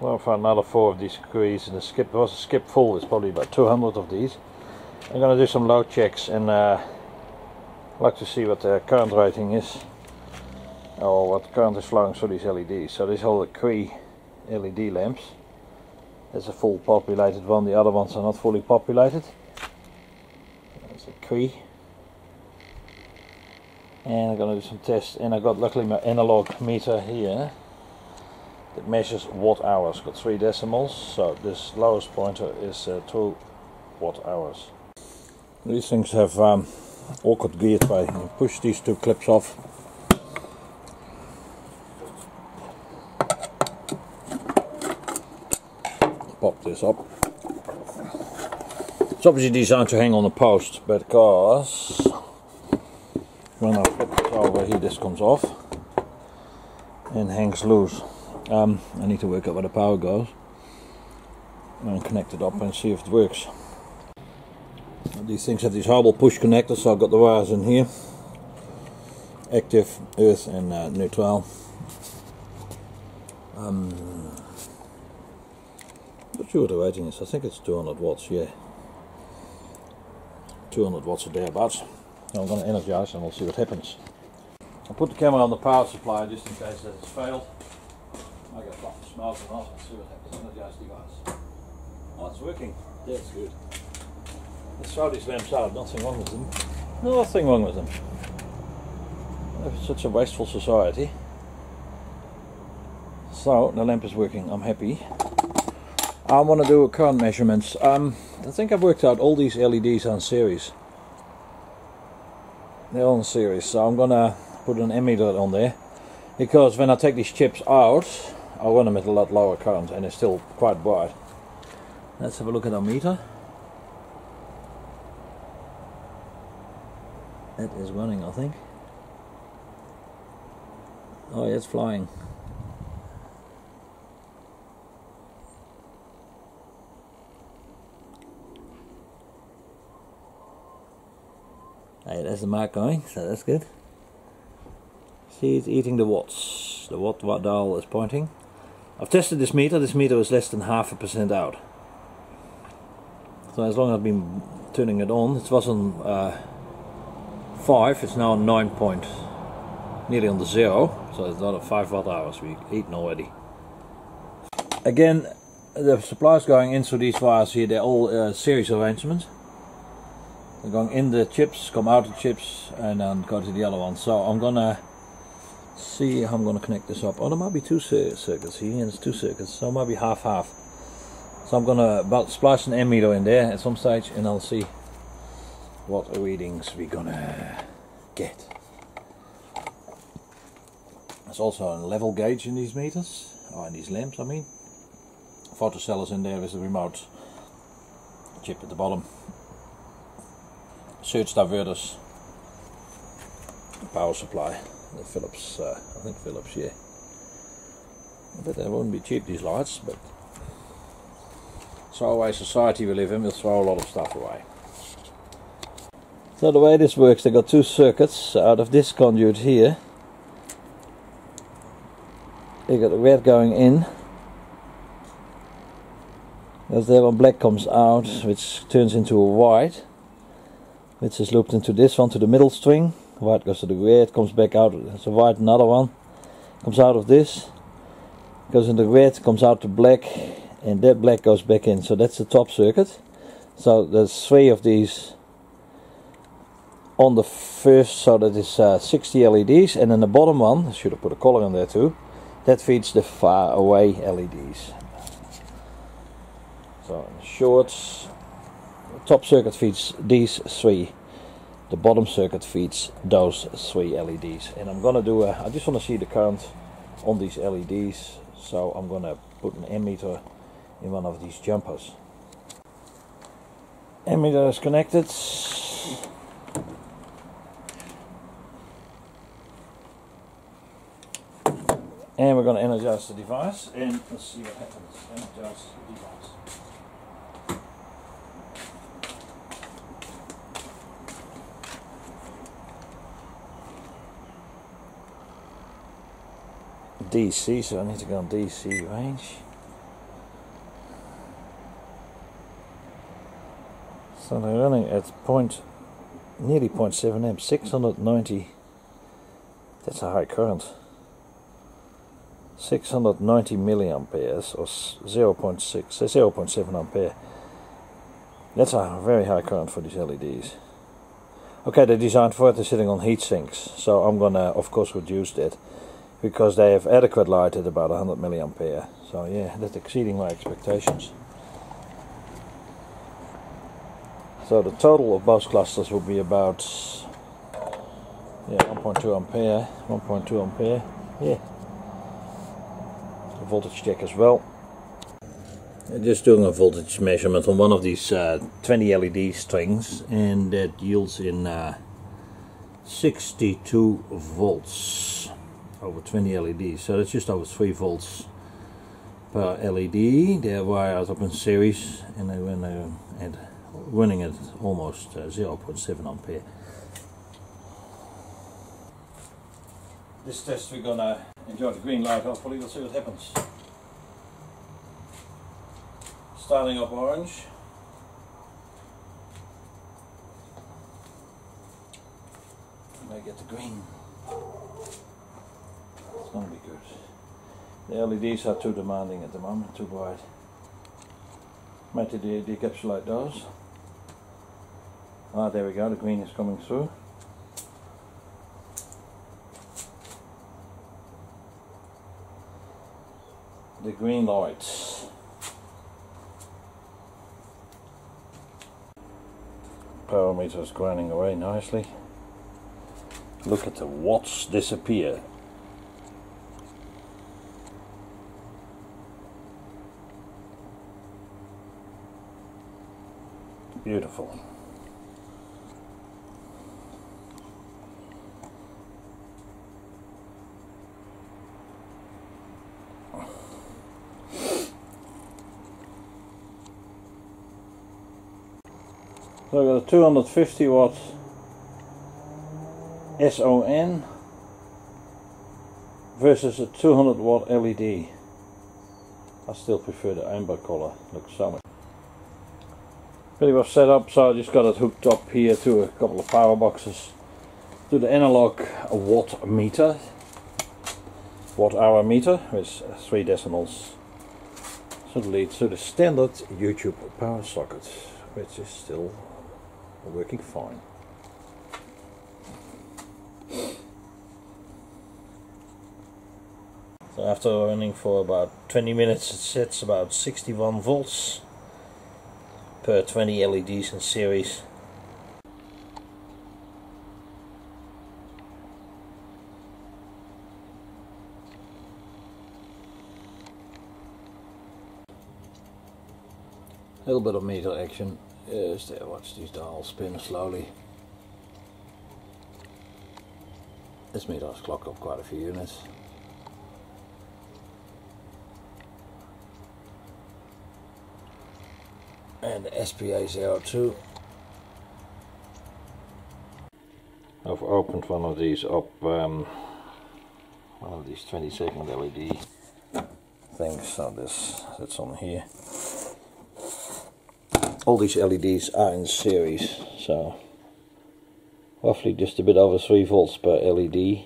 Well, for another four of these Crees and the skip was a skip full, it's probably about 200 of these. I'm gonna do some load checks and uh, like to see what the current rating is or what current is flowing through these LEDs. So this the Cree LED lamps. There's a full populated one, the other ones are not fully populated. There's a Cree. And I'm gonna do some tests and I got luckily my analog meter here it measures watt hours. Got three decimals so this lowest pointer is uh, 2 watt hours. These things have um, awkward gear way you push these two clips off. Pop this up. It's obviously designed to hang on a post because when I flip it over here this comes off and hangs loose um, I need to work out where the power goes and connect it up and see if it works. These things have these horrible push connectors, so I've got the wires in here. Active, earth and uh, neutral. Um, not sure what the rating is, I think it's 200 watts, yeah. 200 watts or thereabouts. I'm going to energize and we'll see what happens. I'll put the camera on the power supply just in case that it's failed. I got lots of smells and off and see what happens. Energize device. Oh, it's working. That's good. Let's throw these lamps out. Nothing wrong with them. Nothing wrong with them. It's such a wasteful society. So the lamp is working. I'm happy. I want to do a current measurements. Um, I think I've worked out all these LEDs on series. They're on series, so I'm gonna put an ammeter on there because when I take these chips out I run them at a lot lower current and it's still quite bright. Let's have a look at our meter. It is running I think. Oh yeah, it's flying. Hey, there's the mark going, so that's good. See, it's eating the watts. The watt, watt dial is pointing. I've tested this meter, this meter is less than half a percent out. So as long as I've been turning it on, it was on uh, 5, it's now on 9 point, nearly on the 0, so it's another 5 watt hours we've eaten already. Again, the supplies going into these wires here, they're all uh, series arrangements. They're going in the chips, come out the chips, and then go to the other one. So I'm gonna see how I'm going to connect this up. Oh, there might be two circuits here, and it's two circuits, so it might be half-half. So I'm going to about splice an ammeter in there at some stage, and I'll see what readings we're going to get. There's also a level gauge in these meters, or in these lamps I mean. Photocell is in there with the remote chip at the bottom. Surge diverters, power supply the Philips, uh, I think Philips, yeah. I bet they wouldn't be cheap, these lights, but always society we live in, we'll throw a lot of stuff away. So the way this works, they got two circuits out of this conduit here. They got the red going in. As there one black comes out, which turns into a white, which is looped into this one to the middle string white goes to the red, comes back out, a white another one, comes out of this, goes into red, comes out to black, and that black goes back in. So that's the top circuit. So there's three of these on the first, so that is uh, 60 LEDs, and then the bottom one, I should have put a color in there too, that feeds the far away LEDs. So shorts, top circuit feeds these three the bottom circuit feeds those three LEDs and I'm gonna do a I just want to see the current on these LEDs so I'm gonna put an ammeter in one of these jumpers. Ammeter is connected. And we're going to energize the device. And let's see what happens. Energize the device DC, so I need to go on DC range. So they're running at point, nearly 0.7 amps, 690. That's a high current. 690 milliamperes or 0 0.6, 0 0.7 ampere. That's a very high current for these LEDs. Okay, they're designed for it, they're sitting on heat sinks, so I'm gonna, of course, reduce that because they have adequate light at about 100 milliampere. So yeah, that's exceeding my expectations. So the total of both clusters will be about yeah 1.2 ampere, 1.2 ampere. Yeah, voltage check as well. Just doing a voltage measurement on one of these uh, 20 LED strings and that yields in uh, 62 volts over 20 LEDs so that's just over 3 volts per LED they're wired up in series and they run uh, and running at almost uh, 0.7 ampere. This test we're gonna enjoy the green light. Hopefully we'll see what happens. Starting up orange. May get the green. It's gonna be good. The LEDs are too demanding at the moment, too bright. Might de decapsulate those. Ah, there we go, the green is coming through. The green lights. power meter is grinding away nicely. Look at the watts disappear. Beautiful. So I've got a 250 watt SON versus a 200 watt LED. I still prefer the amber color, looks so much. Pretty well set up, so I just got it hooked up here to a couple of power boxes to the analog watt meter, watt hour meter with three decimals. So it leads to the standard YouTube power socket, which is still working fine. So after running for about 20 minutes it sets about 61 volts per 20 LEDs in series. A little bit of meter action Yes, there, watch these dials spin slowly. This made us clock up quite a few units. And the SPA02. I've opened one of these up, um, one of these 20 segment LED things, so this, that's on here all these LEDs are in series so roughly just a bit over 3 volts per LED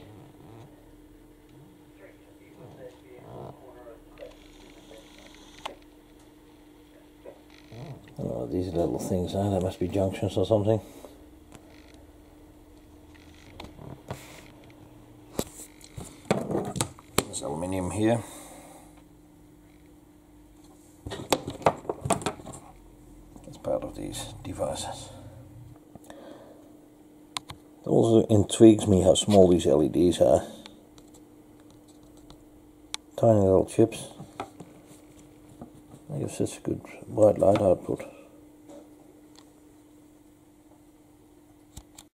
oh, these little things are, there must be junctions or something there's aluminium here It's part of these devices. It also intrigues me how small these LEDs are. Tiny little chips. They give a good white light output.